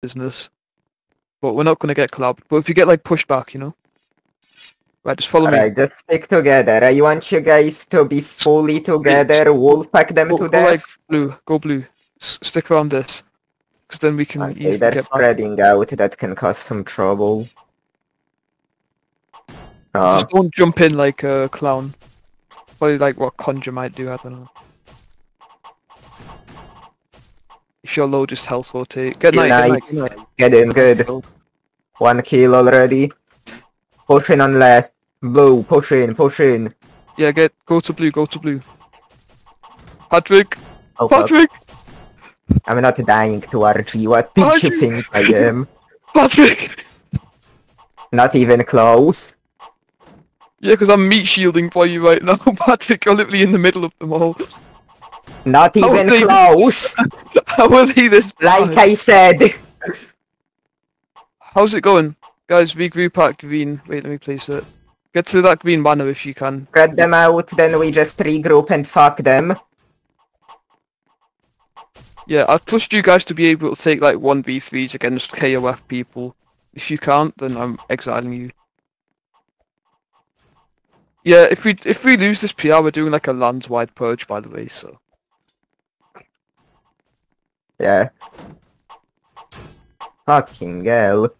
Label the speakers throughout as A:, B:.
A: business. But we're not gonna get collab. But if you get like pushback, you know. Right, just follow me.
B: Alright, just stick together. I want you guys to be fully together, wolfpack them
A: Go,
B: to
A: go like blue. Go blue. S- stick around this. Because then we can
B: Okay,
A: easily
B: they're
A: get back.
B: spreading out. That can cause some trouble. Oh,
A: Just uh. don't jump in like a clown. Probably like what Conjure might do, I don't know. If you're low, just health rotate. Good
B: Good
A: night,
B: night.
A: good night, good
B: get in, good. One kill already. Push in on left. Blue, push in, push in.
A: Yeah, get go to blue, go to blue. Patrick!
B: Oh, fuck.
A: Patrick!
B: I'm not dying to RG. What did you think I am?
A: Patrick!
B: Not even close.
A: Yeah, because I'm meat shielding for you right now, Patrick. You're literally in the middle of them all.
B: Not
A: How
B: even
A: they-
B: close.
A: How are they this
B: like
A: bad?
B: I said.
A: How's it going? Guys, regroup at green. Wait, let me place it. Get to that green banner if you can.
B: Spread them out, then we just regroup and fuck them.
A: Yeah, I trust you guys to be able to take like 1v3s against KOF people. If you can't, then I'm exiling you. Yeah, if we if we lose this PR, we're doing like a lands-wide purge, by the way, so...
B: Yeah. Fucking hell.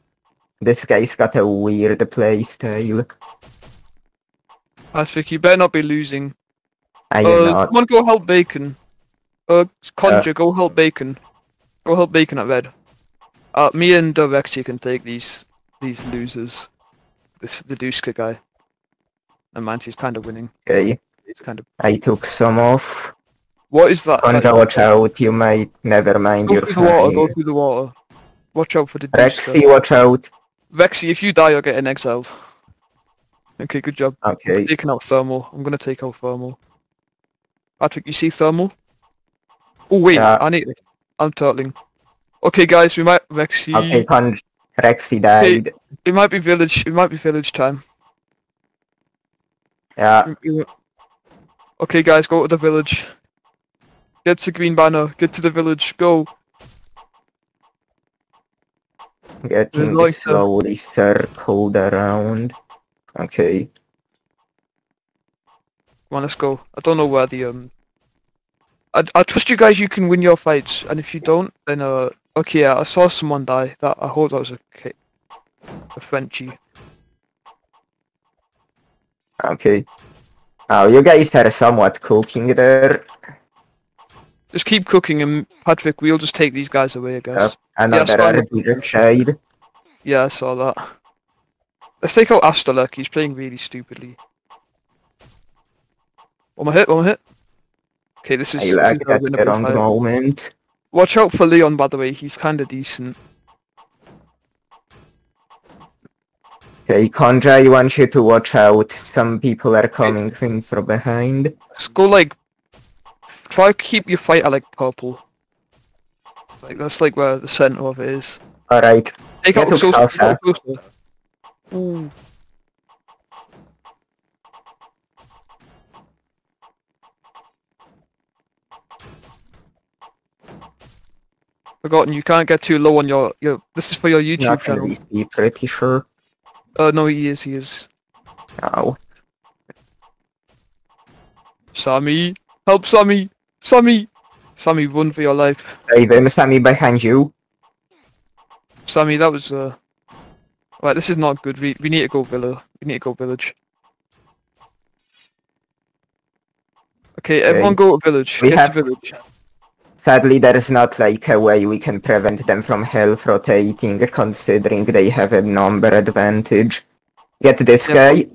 B: This guy's got a weird playstyle.
A: Patrick, you better not be losing.
B: I
A: Uh,
B: not.
A: someone go help Bacon. Uh, Conjure, go help Bacon. Go help Bacon at red. Uh, me and uh, Rexy can take these these losers. This the Duska guy. And man, he's kind of winning.
B: Okay,
A: He's kind of.
B: I took some off.
A: What is that?
B: Contra, watch out, you might never mind
A: Go
B: your
A: through the water. Go through the water. Watch out for the.
B: Rexy, watch out.
A: Rexy, if you die, you're getting exiled. Okay, good job.
B: Okay,
A: Taking out thermal. I'm gonna take out thermal. Patrick, you see thermal? Oh wait,
B: Yeah.
A: I need. I'm turtling. Okay, guys, we might Rexy.
B: okay, Con Rexy died.
A: It might be village. It might be village time.
B: Yeah, mm,
A: Okay, guys, go to the village. Get to green banner. Get to the village. Go.
B: getting
A: like a-
B: slowly circled around. Okay,
A: Come on, let's go. I don't know where the um. I I trust you guys. You can win your fights, and if you don't, then uh. Okay, yeah, I saw someone die. That I hope that was a Frenchie.
B: okay. Oh, you guys are somewhat cooking there.
A: Just keep cooking, and Patrick, we'll just take these guys away, I guess.
B: Another
A: Storm-
B: RG just died.
A: Yeah, I saw that. Let's take out Astalek. He's playing really stupidly. One more hit. One more hit. Okay, this is,
B: I
A: this is
B: lagged
A: a
B: at the wrong moment.
A: Watch out for Leon, by the way. He's kind of decent.
B: Okay, Conjure, I want you to watch out. Some people are coming in from behind.
A: Let's go like. Try to keep your fight at like purple. Like that's like where the center of it is.
B: Alright,
A: Take out the social. Ooh. Forgotten, you can't get too low on your, your this is for your YouTube
B: not
A: channel.
B: be pretty sure.
A: Uh no he is, he is.
B: Oh,
A: Sammy! Help Sammy! Sammy! Sammy, run for your life.
B: save him, Sammy behind you.
A: Sammy, that was uh Right, this is not good. We we need to go villa. We need to go village. Okay, everyone go to village.
B: We
A: Get
B: have-
A: to village.
B: Sadly, there is not like a way we can prevent them from health rotating, considering they have a number advantage. Get this
A: Yeah,
B: guy.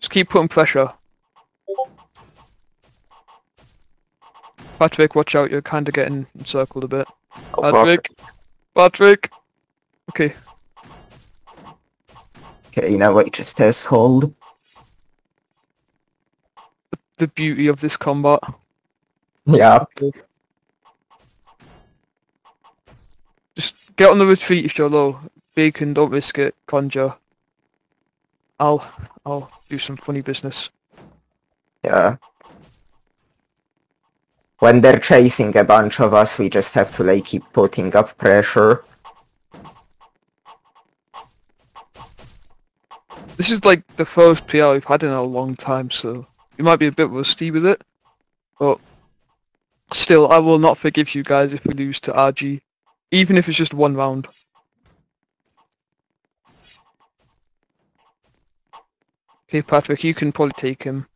A: Just keep putting pressure. Patrick, watch out, you're kinda getting encircled a bit.
B: Oh.
A: Patrick! Patrick! Okay,
B: Okay, now I just test hold.
A: the beauty of this combat.
B: Yeah,
A: Just get on the retreat if you're low. Bacon, don't risk it. Conjure. I'll I'll do some funny business.
B: yeah when they're chasing a bunch of us, we just have to like keep putting up pressure.
A: This is like the first PR we've had in a long time, so you might be a bit rusty with it, but still, I will not forgive you guys if we lose to RG, even if it's just one round. Okay, Patrick, you can probably take him.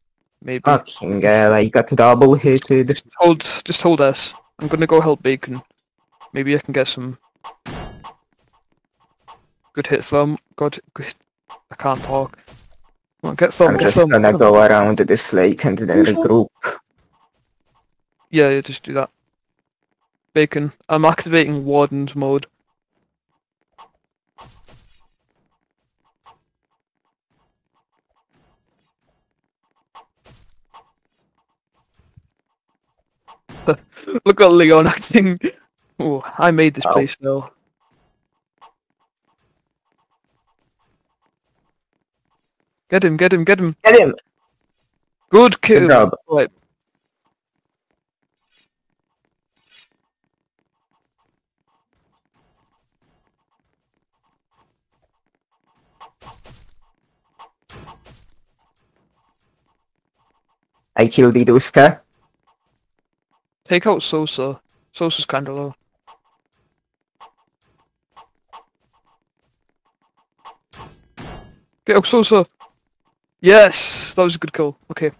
A: Maybe.
B: Fucking hell, I got double hitted.
A: Just hold, just hold us. I'm gonna go help Bacon. Maybe I can get some good hit thumb. God, good. I can't talk. Come on, get some,
B: I'm
A: get
B: just
A: some.
B: gonna
A: some.
B: go around this lake and then regroup.
A: Yeah, yeah, just do that. Bacon. I'm activating Warden's mode. Look at Leon acting. Oh, I made this
B: Ow.
A: place now. Get him, get him, get him.
B: Get him!
A: Good kill.
B: job.
A: Right.
B: I killed Iduska.
A: Take out Sosa. Sosa's kinda low. Get out Sosa! Yes! That was a good kill. Okay.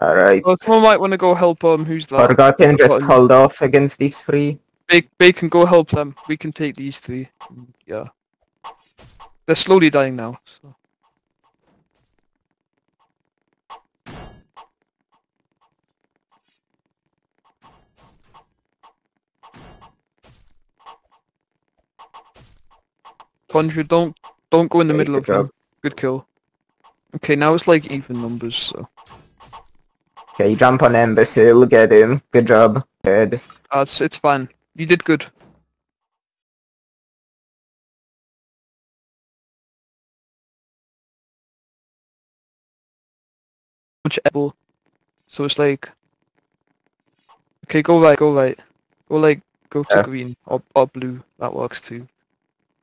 B: Alright.
A: Well, someone might want to go help, um, who's that?
B: Forgotten, just
A: Forgotten.
B: hold off against these three.
A: Ba- Bacon, go help them. We can take these three. Mm, Yeah. They're slowly dying now, so. Conjure, don't don't go in the
B: Okay,
A: middle of
B: job.
A: Good kill. Okay, now it's like even numbers, so.
B: Okay, you jump on Ember Imbecile, get him. Good job. Good.
A: Uh, it's, it's fine. You did good. Much able. So it's like... Okay, go right, go right. Go like, go to
B: Yeah.
A: green or, or blue. That works too.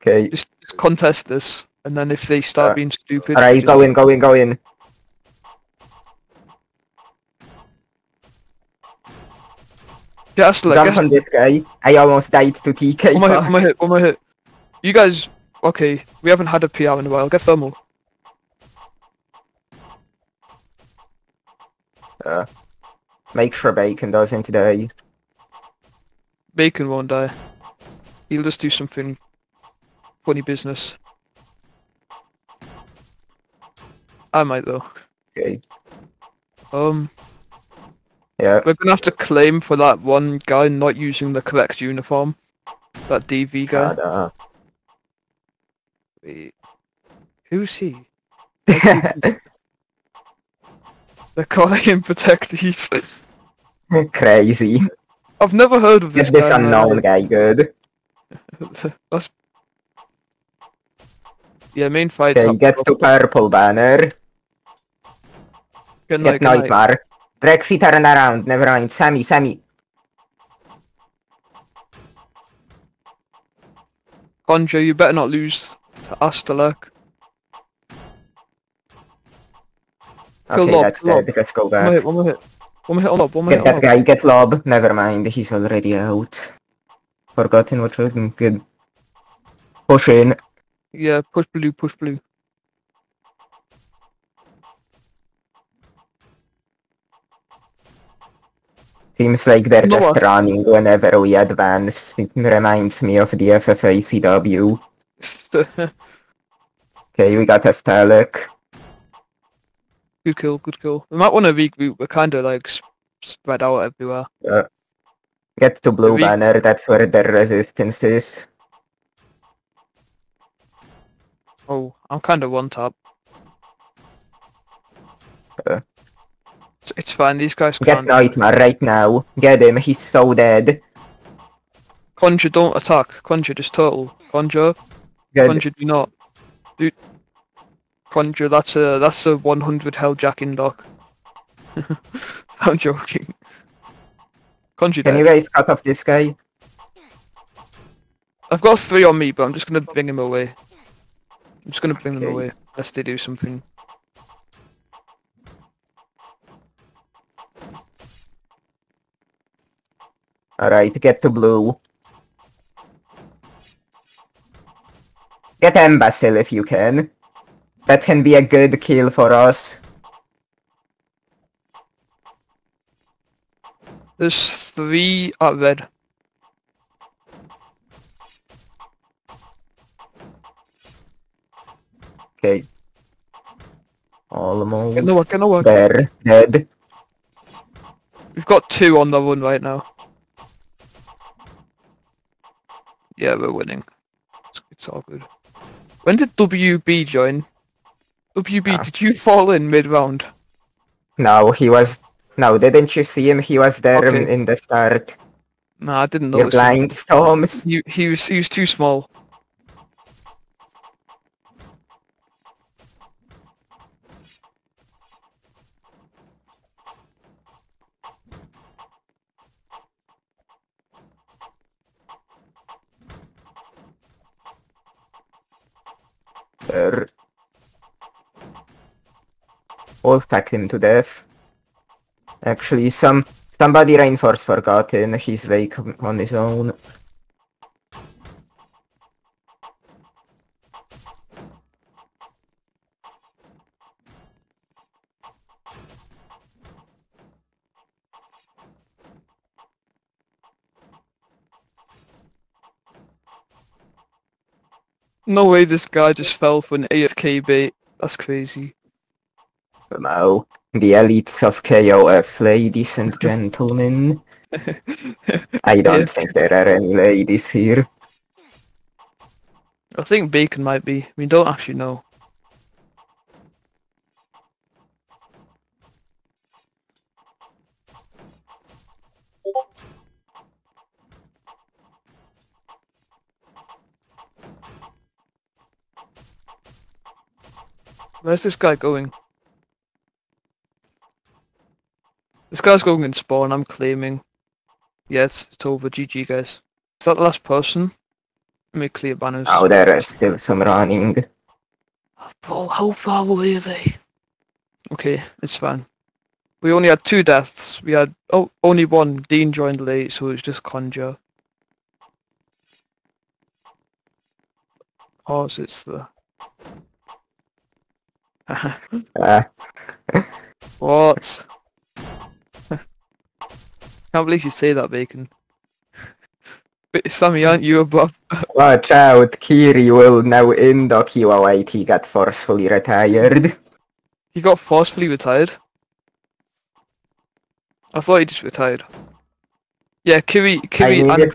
B: Okay.
A: Just, just contest this, and then if they start
B: Yeah.
A: being stupid...
B: Alright,
A: just-
B: go in, go in, go in.
A: Get Astler,
B: Jump
A: get
B: on this guy. I almost died to TK.
A: One more hit, one more hit, one more hit. You guys, okay, we haven't had a PR in a while. Get thermal.
B: Uh, make sure Bacon doesn't die.
A: Bacon won't die. He'll just do something funny business. I might though.
B: Okay.
A: Um,
B: Yeah.
A: we're gonna have to claim for that one guy not using the correct uniform. That DV guy.
B: God, uh,
A: Wait. Who's he? They're calling him Protectees.
B: Crazy.
A: I've never heard of this
B: this
A: guy. man.
B: unknown guy good.
A: That's... Yeah, main fight.
B: Okay, get to purple banner.
A: Good night,
B: Get
A: good night.
B: Nightmare. Drexy turn around, never mind. Sammy, Sammy.
A: Conjure, you better not lose to Astalak. Kill
B: Okay,
A: Lob,
B: that's
A: Lob.
B: dead. Let's go back.
A: One more hit, one more hit. One more hit on up, one more
B: Get
A: hit
B: that guy, get Lob. Never mind, he's already out. Forgotten what should good. Push in.
A: Yeah, push blue, push blue.
B: Seems like they're just
A: what?
B: running whenever we advance. It reminds me of the FFA CW. Okay, we got Astalek.
A: good kill, good kill. We might want to regroup, we're kinda like s- spread out everywhere.
B: Uh, get to blue banner, that's where their resistance is.
A: Oh, I'm kinda one tap.
B: Uh.
A: It's, it's fine, these guys
B: Get
A: can't.
B: Nightmare right now. Get him, he's so dead.
A: Conjure, don't attack. Conjure, just turtle. Conjure,
B: Good.
A: Conjure, do not. Do. Conjure, that's a that's a 100 hell jacking doc. I'm joking. Conjure,
B: Can
A: dead.
B: you guys cut off this guy?
A: I've got three on me, but I'm just gonna bring him away. I'm just gonna bring them away unless they do something.
B: Alright, get to blue. Get Embassy if you can. That can be a good kill for us.
A: There's three at red.
B: Okay. Almost
A: Get no work, get no work.
B: there. Dead.
A: We've got two on the run right now. Yeah, we're winning. It's, it's all good. When did WB join? WB,
B: Ah.
A: did you fall in mid-round?
B: No, he was... No, didn't you see him? He was there
A: Okay.
B: in, in the start.
A: Nah, I didn't
B: Your
A: notice. him.
B: blind storms.
A: He, he was he was too small.
B: There. Wolfpack him to death. Actually, some somebody reinforce forgotten. He's like on his own.
A: No way this guy just fell for an AFK bait. That's crazy.
B: No, the elites of KOF, ladies and gentlemen. I don't
A: Yeah.
B: think there are any ladies here.
A: I think Bacon might be. We don't actually know. Where's this guy going? This guy's going in spawn, I'm claiming. Yes, it's over. GG guys. Is that the last person? Let me clear banners.
B: Oh, there are still some running.
A: Oh, how far away are they? Okay, it's fine. We only had two deaths. We had oh only one. Dean joined late, so it's just Conjure. Oh, so it's the.
B: Uh,
A: what? Can't believe you say that, Bacon. But Sammy, aren't you a above?
B: watch out, Kiri will now wait, he got forcefully retired.
A: He got forcefully retired. I thought he just retired. Yeah, Kiri, Kiri and
B: it-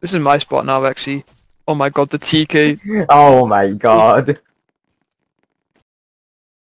A: This is my spot now, actually. Oh my god, the TK.
B: Oh my god.